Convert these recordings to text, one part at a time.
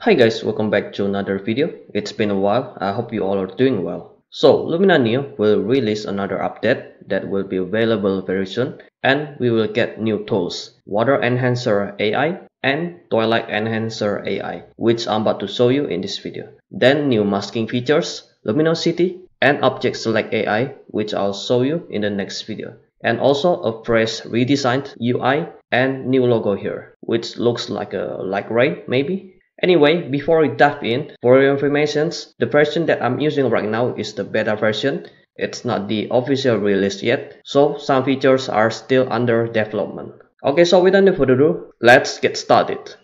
Hi guys, welcome back to another video. It's been a while, I hope you all are doing well. So, Luminar Neo will release another update that will be available very soon and we will get new tools, Water Enhancer AI and Twilight Enhancer AI, which I'm about to show you in this video. Then new masking features, luminosity, and object select AI, which I'll show you in the next video. And also a fresh redesigned UI and new logo here, which looks like a light ray maybe. Anyway, before we dive in, for your information, the version that I'm using right now is the beta version. It's not the official release yet, so some features are still under development. Okay, so without any further ado, let's get started.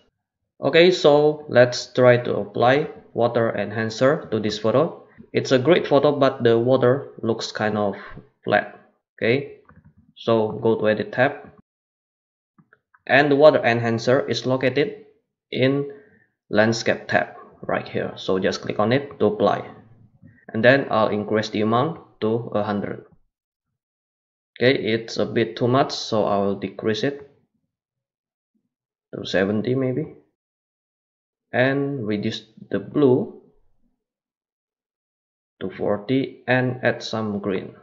Okay, so let's try to apply water enhancer to this photo. It's a great photo, but the water looks kind of flat. Okay, so go to edit tab and the water enhancer is located in landscape tab right here. So just click on it to apply. And then I'll increase the amount to 100 okay it's a bit too much so I will decrease it to 70 maybe. And reduce the blue to 40 and add some green.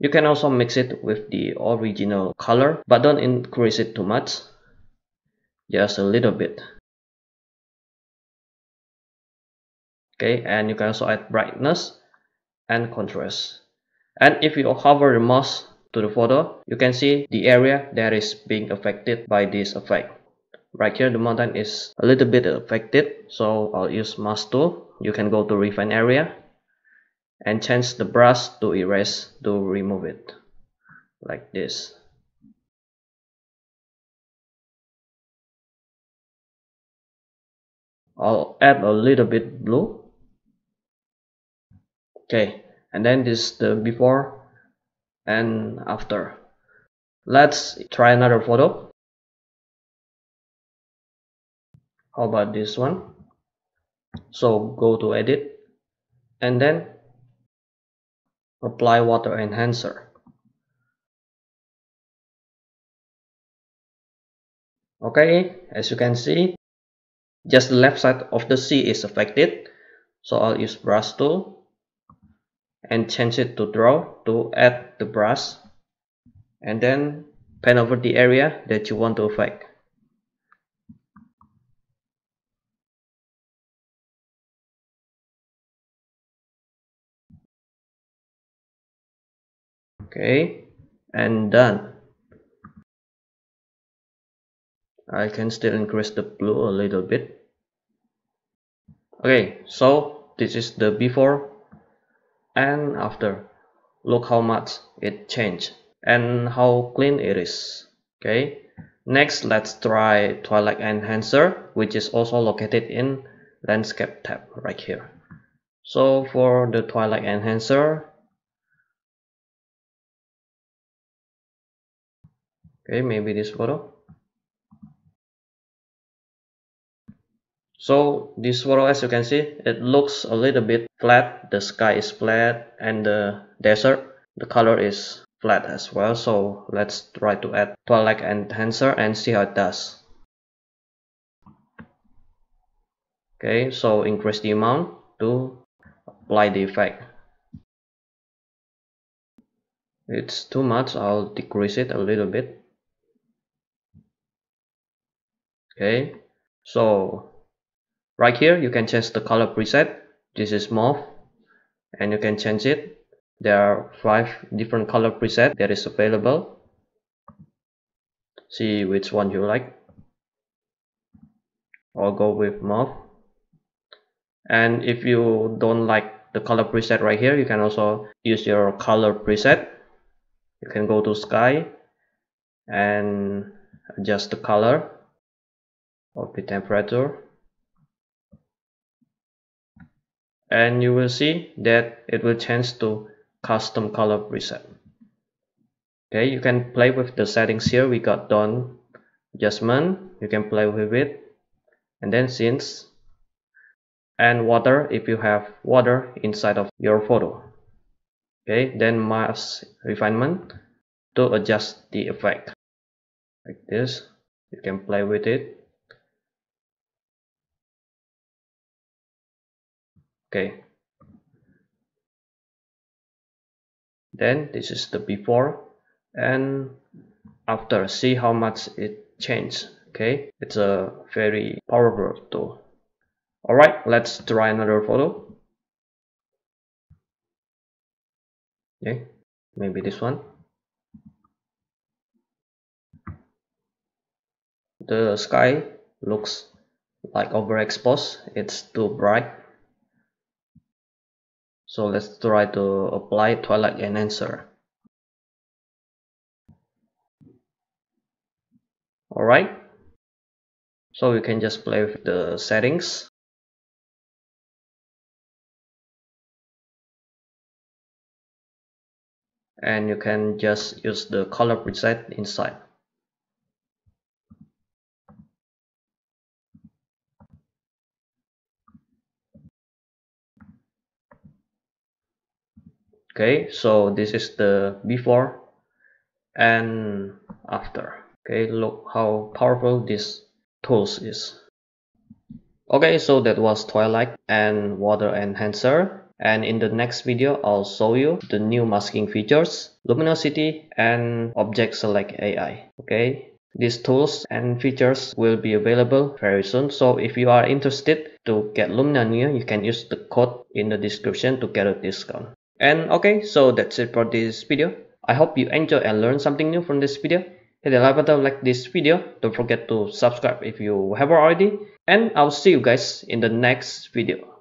You can also mix it with the original color, but don't increase it too much just a little bit. Okay and you can also add brightness and contrast. And if you hover the mouse to the photo you can see the area that is being affected by this effect. Right here the mountain is a little bit affected so I'll use mask tool. You can go to refine area and change the brush to erase to remove it like this I'll add a little bit blue. Okay and then this is the before and after. Let's try another photo. How about this one? So go to edit and then apply water enhancer. Okay as you can see just the left side of the sea is affected. So I'll use brush tool and change it to draw to add the brush. And then pan over the area that you want to affect. Okay and done I can still increase the blue a little bit. Okay so this is the before and after. Look how much it changed and how clean it is. Okay next let's try twilight enhancer which is also located in landscape tab right here. So for the twilight enhancer okay maybe this photo so this photo as you can see it looks a little bit flat. The sky is flat and the desert the color is flat as well. So let's try to add twilight enhancer and see how it does. Okay so increase the amount to apply the effect. It's too much. I'll decrease it a little bit. Okay so right here you can change the color preset. This is mauve and you can change it. There are five different color preset that is available. See which one you like. Or go with mauve and if you don't like the color preset right here you can also use your color preset. You can go to sky and adjust the color of the temperature and you will see that it will change to custom color preset. Okay you can play with the settings here. We got done adjustment you can play with it. And then since and water if you have water inside of your photo. Okay then mask refinement to adjust the effect. Like this. You can play with it okay. Then this is the before and after. See how much it changed okay. It's a very powerful tool. All right. Let's try another photo. Okay. Maybe this one. The sky looks like overexposed. It's too bright so let's try to apply twilight enhancer alright. So you can just play with the settings. And you can just use the color preset inside okay so this is the before and after. Okay look how powerful this tools is. Okay so that was twilight and water enhancer. And in the next video I'll show you the new masking features luminosity and object select AI okay these tools and features will be available very soon. So if you are interested to get Luminar Neo you can use the code in the description to get a discount and okay, so that's it for this video. I hope you enjoy and learn something new from this video. Hit the like button like this video. Don't forget to subscribe if you haven't already. And I'll see you guys in the next video.